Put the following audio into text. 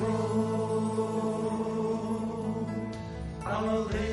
throne. live.